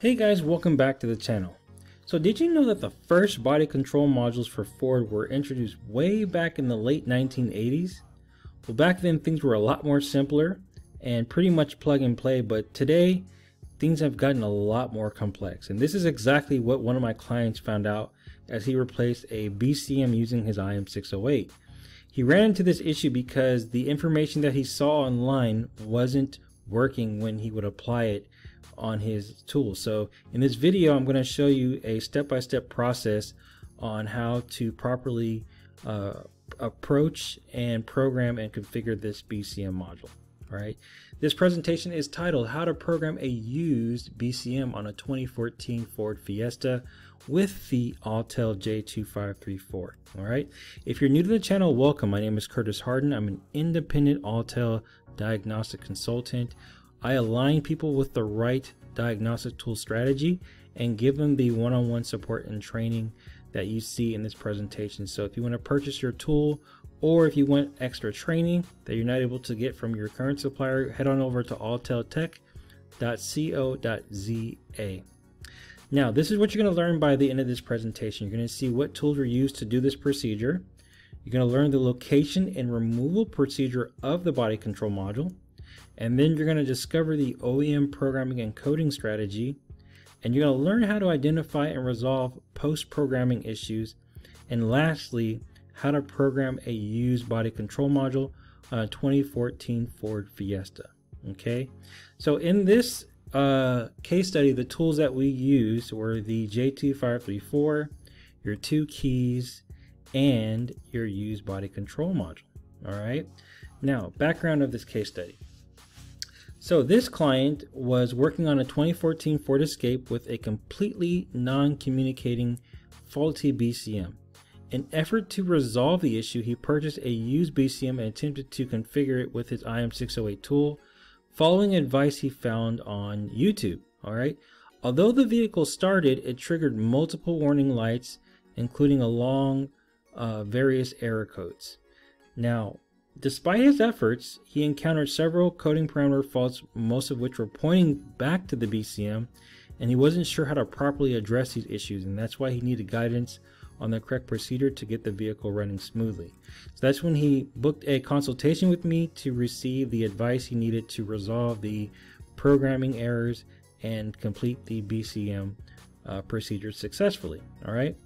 Hey guys, welcome back to the channel. So did you know that the first body control modules for Ford were introduced way back in the late 1980s? Well back then things were a lot more simpler and pretty much plug and play, but today things have gotten a lot more complex. And this is exactly what one of my clients found out as he replaced a BCM using his IM608. He ran into this issue because the information that he saw online wasn't working when he would apply it on his tool. So in this video, I'm going to show you a step-by-step -step process on how to properly uh, approach and program and configure this BCM module. All right. This presentation is titled How to Program a Used BCM on a 2014 Ford Fiesta with the Autel J2534. All right. If you're new to the channel, welcome. My name is Curtis Harden. I'm an independent Autel diagnostic consultant. I align people with the right diagnostic tool strategy and give them the one-on-one support and training that you see in this presentation. So if you want to purchase your tool or if you want extra training that you're not able to get from your current supplier, head on over to auteltech.co.za. Now, this is what you're going to learn by the end of this presentation. You're going to see what tools are used to do this procedure. You're going to learn the location and removal procedure of the body control module. And then you're going to discover the OEM programming and coding strategy. And you're going to learn how to identify and resolve post-programming issues. And lastly, how to program a used body control module on a 2014 Ford Fiesta. Okay, so in this uh, case study, the tools that we used were the J2534, your two keys, and your used body control module. All right, now background of this case study. So this client was working on a 2014 Ford Escape with a completely non-communicating faulty BCM. In effort to resolve the issue, he purchased a used BCM and attempted to configure it with his IM608 tool, following advice he found on YouTube. All right. Although the vehicle started, it triggered multiple warning lights, including along uh, various error codes. Now, Despite his efforts, he encountered several coding parameter faults, most of which were pointing back to the BCM, and he wasn't sure how to properly address these issues, and that's why he needed guidance on the correct procedure to get the vehicle running smoothly. So that's when he booked a consultation with me to receive the advice he needed to resolve the programming errors and complete the BCM uh, procedure successfully. All right.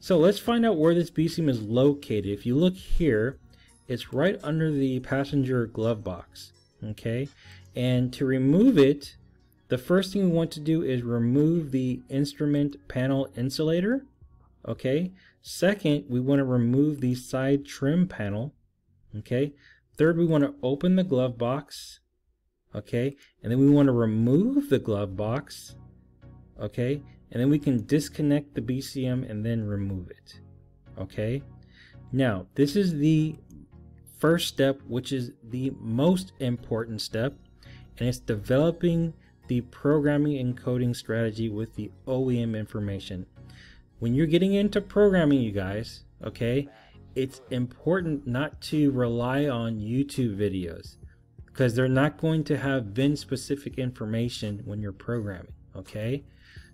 So let's find out where this BCM is located. If you look here, it's right under the passenger glove box. Okay. And to remove it, the first thing we want to do is remove the instrument panel insulator. Okay. Second, we want to remove the side trim panel. Okay. Third, we want to open the glove box. Okay. And then we want to remove the glove box. Okay. And then we can disconnect the BCM and then remove it. Okay. Now, this is the first step, which is the most important step, and it's developing the programming and coding strategy with the OEM information. When you're getting into programming, you guys, okay, it's important not to rely on YouTube videos because they're not going to have VIN specific information when you're programming, okay?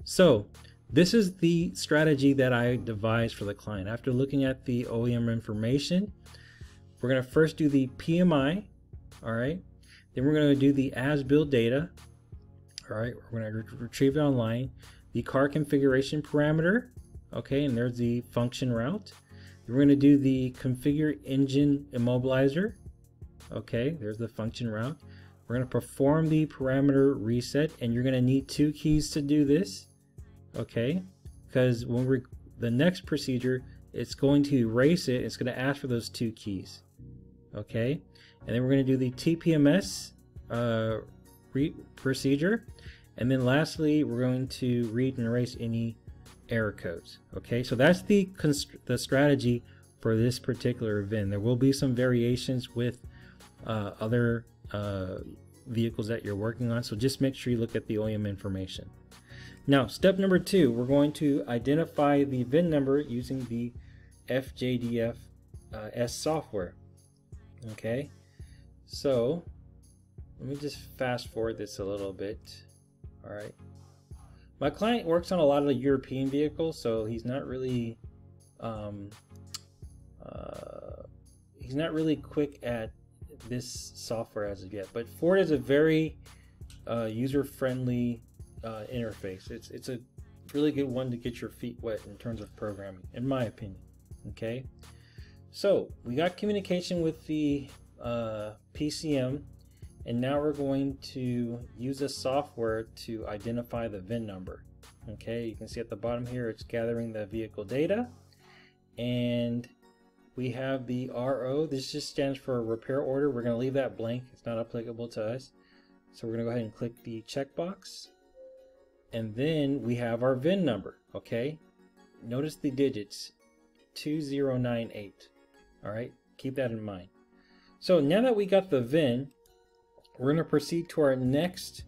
So, this is the strategy that I devised for the client. After looking at the OEM information, we're going to first do the PMI, all right? Then we're going to do the as-built data, all right? We're going to re retrieve it online. The car configuration parameter, okay? And there's the function route. Then we're going to do the configure engine immobilizer, okay? There's the function route. We're going to perform the parameter reset, and you're going to need two keys to do this, okay? Because when we're the next procedure, it's going to erase it. It's going to ask for those two keys okay? And then we're going to do the TPMS uh, procedure. And then lastly, we're going to read and erase any error codes, okay? So that's the, the strategy for this particular event. There will be some variations with uh, other uh, vehicles that you're working on, so just make sure you look at the OEM information. Now, step number two, we're going to identify the VIN number using the FJDF uh, S software. Okay, so let me just fast forward this a little bit. All right. my client works on a lot of European vehicles, so he's not really um, uh, he's not really quick at this software as of yet. But Ford is a very uh, user-friendly uh, interface. It's it's a really good one to get your feet wet in terms of programming, in my opinion. Okay, so we got communication with the uh, PCM, and now we're going to use a software to identify the VIN number. Okay, you can see at the bottom here it's gathering the vehicle data, and we have the RO. This just stands for repair order. We're going to leave that blank. It's not applicable to us. So we're going to go ahead and click the checkbox. And then we have our VIN number, okay? Notice the digits, 2098. All right, keep that in mind. So now that we got the VIN, we're going to proceed to our next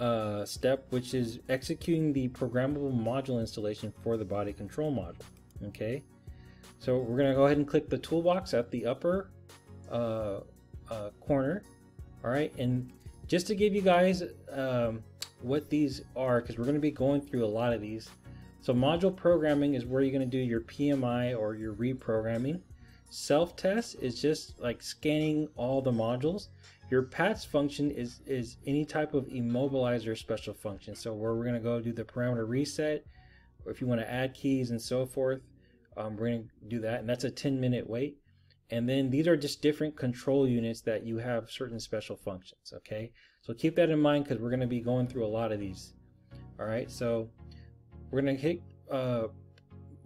uh, step, which is executing the programmable module installation for the body control module. Okay, so we're going to go ahead and click the toolbox at the upper uh, uh, corner. All right, and just to give you guys um, what these are, because we're going to be going through a lot of these. So module programming is where you're going to do your PMI or your reprogramming. Self-test is just like scanning all the modules. Your PATS function is, is any type of immobilizer special function. So where we're going to go do the parameter reset, or if you want to add keys and so forth, um, we're to do that. And that's a 10 minute wait. And then these are just different control units that you have certain special functions. Okay. So keep that in mind because we're going to be going through a lot of these. All right. So we're going to hit uh,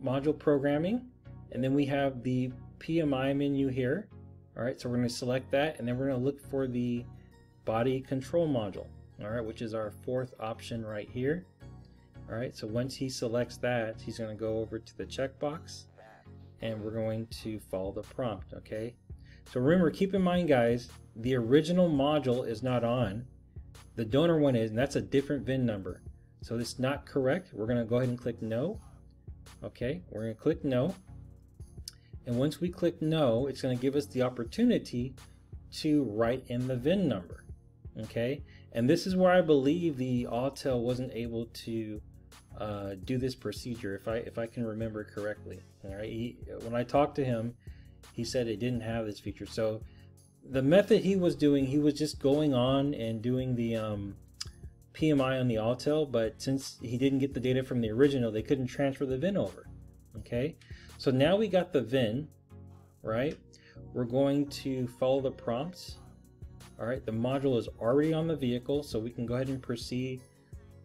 module programming and then we have the PMI menu here. All right, so we're going to select that and then we're going to look for the body control module, all right, which is our fourth option right here. All right, so once he selects that, he's going to go over to the checkbox and we're going to follow the prompt, okay? So remember, keep in mind, guys, the original module is not on. The donor one is, and that's a different VIN number. So it's not correct. We're going to go ahead and click no. Okay, we're going to click no. And once we click no, it's going to give us the opportunity to write in the VIN number. Okay, and this is where I believe the Autel wasn't able to uh, do this procedure, if I if I can remember correctly. All right, he, when I talked to him, he said it didn't have this feature. So the method he was doing, he was just going on and doing the um, PMI on the Autel, but since he didn't get the data from the original, they couldn't transfer the VIN over. Okay, so now we got the VIN, right? We're going to follow the prompts. All right, the module is already on the vehicle, so we can go ahead and proceed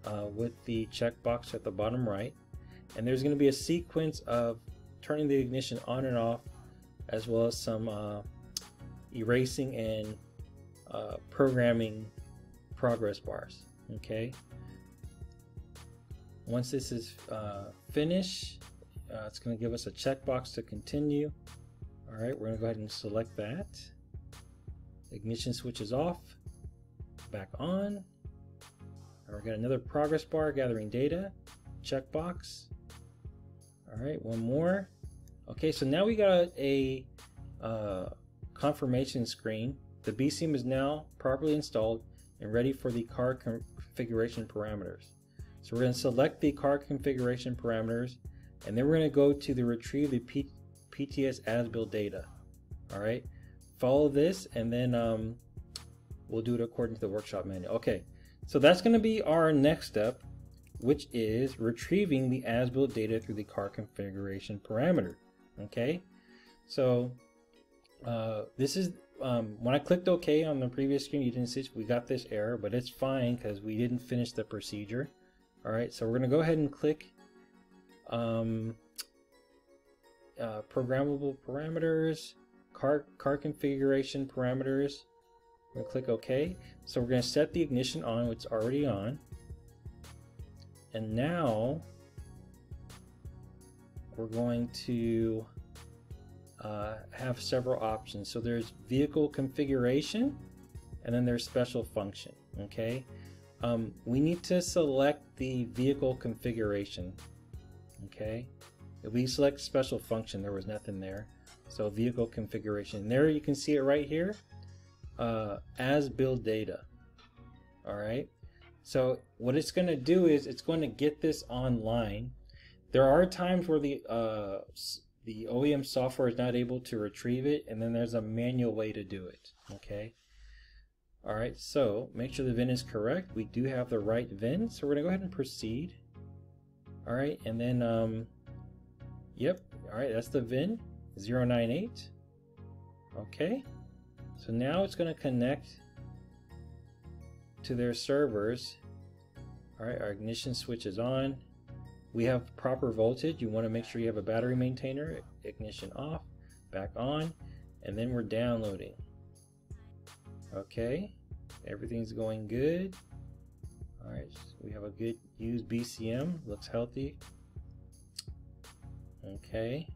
uh, with the checkbox at the bottom right. And there's going to be a sequence of turning the ignition on and off, as well as some uh, erasing and uh, programming progress bars. Okay. Once this is uh, finished, uh, it's going to give us a checkbox to continue. All right, we're going to go ahead and select that. Ignition switch is off. Back on. All right, we got another progress bar gathering data. Checkbox. All right, one more. Okay, so now we got a uh, confirmation screen. The BCM is now properly installed and ready for the car configuration parameters. So we're going to select the car configuration parameters and then we're going to go to the retrieve the P PTS as build data. All right, follow this and then um, we'll do it according to the workshop manual. Okay, so that's going to be our next step, which is retrieving the as built data through the car configuration parameter. Okay, so uh, this is um, when I clicked OK on the previous screen, you didn't see we got this error, but it's fine because we didn't finish the procedure. All right, so we're going to go ahead and click um, uh, programmable parameters, car, car configuration parameters. We're going to click OK. So we're going to set the ignition on, it's already on. And now we're going to uh, have several options. So there's vehicle configuration and then there's special function. Okay. Um, we need to select the vehicle configuration okay if we select special function there was nothing there so vehicle configuration there you can see it right here uh, as build data all right So what it's going to do is it's going to get this online. There are times where the uh, the OEM software is not able to retrieve it, and then there's a manual way to do it. Okay. All right, so make sure the VIN is correct. We do have the right VIN, so we're gonna go ahead and proceed. All right, and then, um, yep, all right, that's the VIN, 098. Okay, so now it's gonna connect to their servers. All right, our ignition switch is on. We have proper voltage. You wanna make sure you have a battery maintainer. Ignition off, back on, and then we're downloading. Okay, everything's going good. We have a good used BCM, looks healthy. Okay.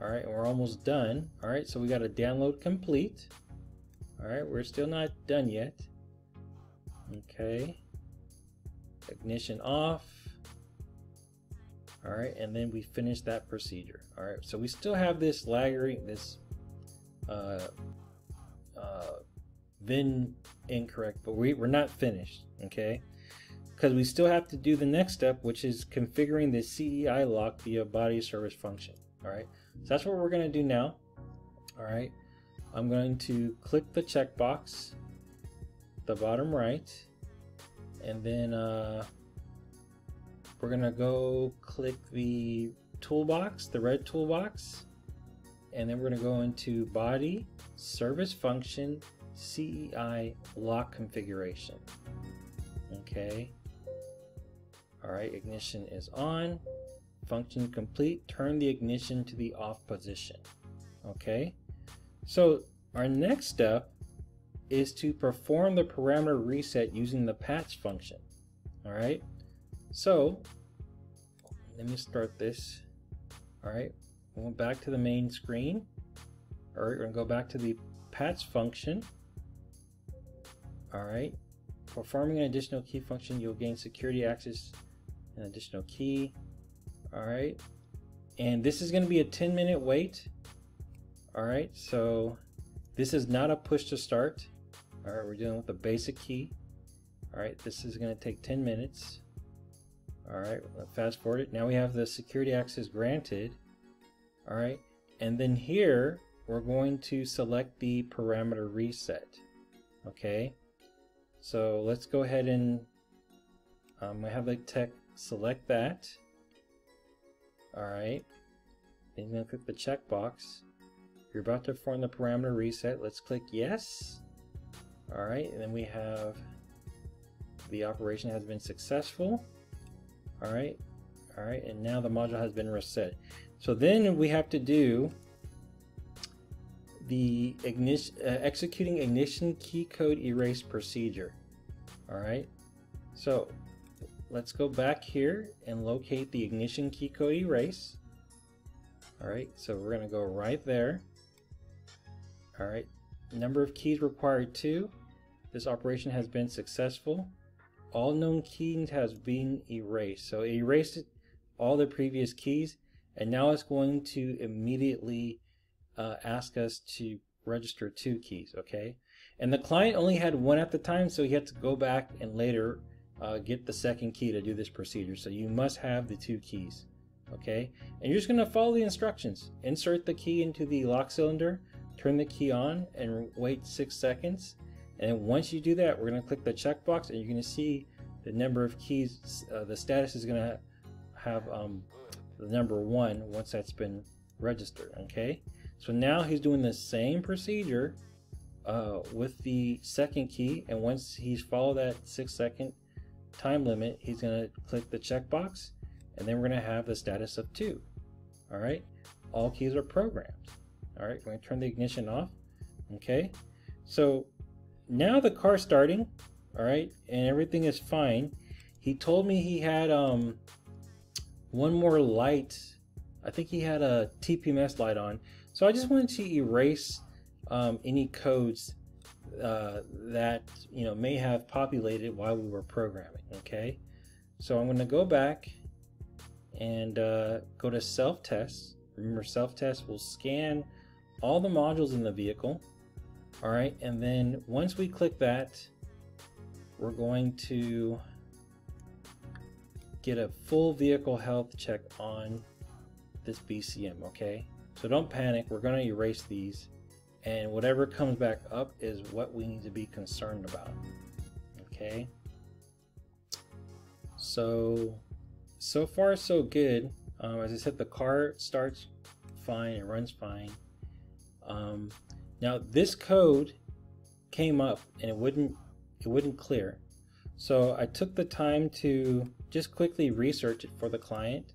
All right, we're almost done. All right, so we got a download complete. All right, we're still not done yet. Okay. Ignition off. All right, and then we finish that procedure. All right, so we still have this lagging, this uh, uh, VIN incorrect, but we, we're not finished, okay? Because we still have to do the next step, which is configuring the CEI lock via body service function, all right? So that's what we're gonna do now, all right? I'm going to click the checkbox, the bottom right, and then uh, we're gonna go click the toolbox, the red toolbox, and then we're gonna go into body, service function, CEI lock configuration. Okay. All right, ignition is on. Function complete. Turn the ignition to the off position. Okay. So our next step is to perform the parameter reset using the PATS function. All right. So let me start this. All right. Going back to the main screen. All right, we're gonna go back to the PATS function. All right. Performing an additional key function, you'll gain security access an additional key. All right. And this is going to be a 10 minute wait. All right. So this is not a push to start. All right. We're dealing with a basic key. All right. This is going to take 10 minutes. All right. Fast forward it. Now we have the security access granted. All right. And then here we're going to select the parameter reset. Okay. So let's go ahead and um, I have the tech select that. Alright. Then to click the checkbox. You're about to perform the parameter reset. Let's click yes. Alright, and then we have the operation has been successful. Alright, alright, and now the module has been reset. So then we have to do the ignition, uh, executing ignition key code erase procedure. All right, so let's go back here and locate the ignition key code erase. All right, so we're gonna go right there. All right, number of keys required two. This operation has been successful. All known keys has been erased. So it erased all the previous keys and now it's going to immediately uh, ask us to register two keys, okay? And the client only had one at the time, so he had to go back and later uh, get the second key to do this procedure. So you must have the two keys, okay? And you're just gonna follow the instructions. Insert the key into the lock cylinder, turn the key on, and wait six seconds. And once you do that, we're gonna click the checkbox, and you're gonna see the number of keys, uh, the status is gonna have um, the number one once that's been registered, okay? So now he's doing the same procedure uh, with the second key and once he's followed that six second time limit he's going to click the checkbox and then we're going to have the status of two. All right? All keys are programmed. All right? We're going to turn the ignition off. Okay? So now the car's starting all right? And everything is fine. He told me he had um one more light. I think he had a TPMS light on. So I just wanted to erase um, any codes uh, that you know may have populated while we were programming. Okay, so I'm going to go back and uh, go to self-test. Remember, self-test will scan all the modules in the vehicle. All right, and then once we click that, we're going to get a full vehicle health check on this BCM, okay? So don't panic, we're gonna erase these and whatever comes back up is what we need to be concerned about, okay? So, so far so good. Um, as I said, the car starts fine, it runs fine. Um, now this code came up and it wouldn't it wouldn't clear. So I took the time to just quickly research it for the client.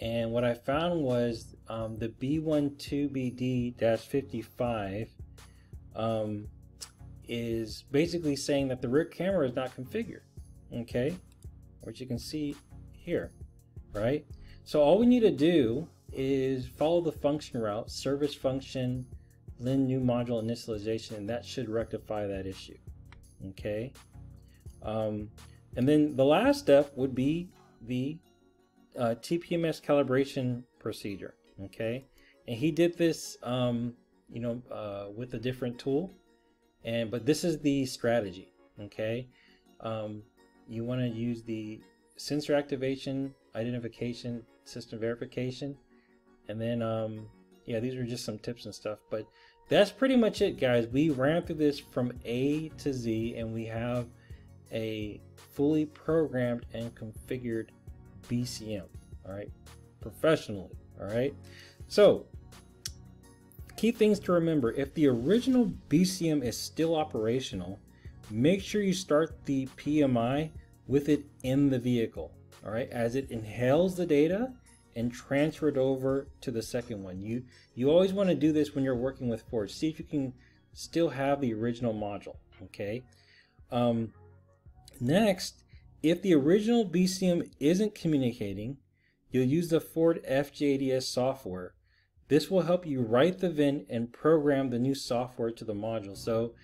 And what I found was um, the B12BD-55 um, is basically saying that the rear camera is not configured. Okay, which you can see here, right? So all we need to do is follow the function route, service function, lin new module initialization, and that should rectify that issue. Okay. Um, and then the last step would be the uh, TPMS calibration procedure. Okay. And he did this, um, you know, uh, with a different tool. And but this is the strategy. Okay. Um, you want to use the sensor activation, identification, system verification, and then um, yeah, these are just some tips and stuff. But that's pretty much it, guys. We ran through this from A to Z, and we have a fully programmed and configured BCM. All right, professionally. All right. So, key things to remember: if the original BCM is still operational, make sure you start the PMI with it in the vehicle. All right, as it inhales the data and transfer it over to the second one. You you always want to do this when you're working with Fords. See if you can still have the original module. Okay. Um, next, if the original BCM isn't communicating, you'll use the Ford FJDS software. This will help you write the VIN and program the new software to the module. So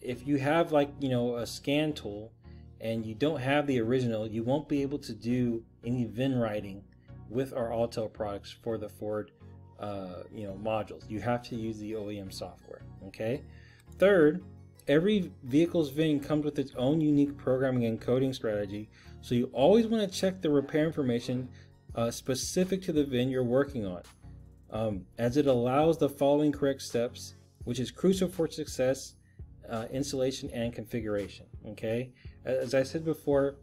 if you have like, you know, a scan tool and you don't have the original, you won't be able to do any VIN writing with our Autel products for the Ford uh, you know modules. You have to use the OEM software. Okay. Third, every vehicle's VIN comes with its own unique programming and coding strategy, so you always want to check the repair information uh, specific to the VIN you're working on, um, as it allows the following correct steps, which is crucial for success, uh, installation and configuration. Okay, as I said before,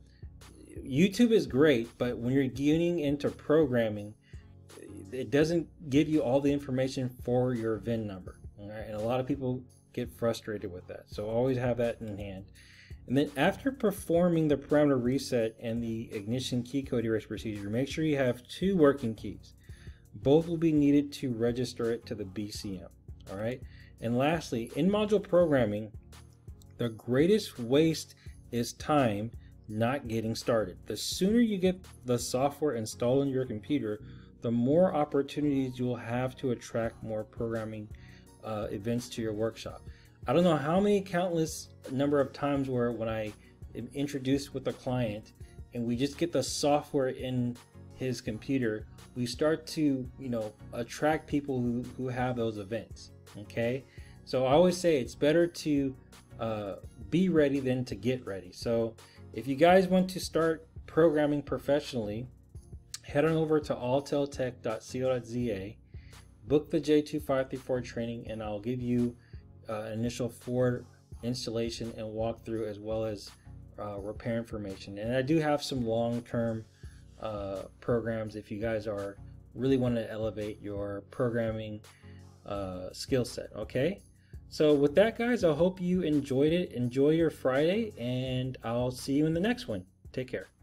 YouTube is great, but when you're getting into programming, it doesn't give you all the information for your VIN number. Right? And a lot of people get frustrated with that. So always have that in hand. And then after performing the parameter reset and the ignition key code erase procedure, make sure you have two working keys. Both will be needed to register it to the BCM. All right. And lastly, in module programming, the greatest waste is time not getting started. The sooner you get the software installed on your computer, the more opportunities you'll have to attract more programming uh, events to your workshop. I don't know how many countless number of times where when I am introduced with a client and we just get the software in his computer, we start to, you know, attract people who, who have those events. Okay. So I always say it's better to uh, be ready than to get ready. So if you guys want to start programming professionally, head on over to auteltech.co.za, book the J2534 training, and I'll give you uh, initial Ford installation and walkthrough as well as uh, repair information. And I do have some long-term uh, programs if you guys are really want to elevate your programming uh, skill set. Okay. So with that, guys, I hope you enjoyed it. Enjoy your Friday, and I'll see you in the next one. Take care.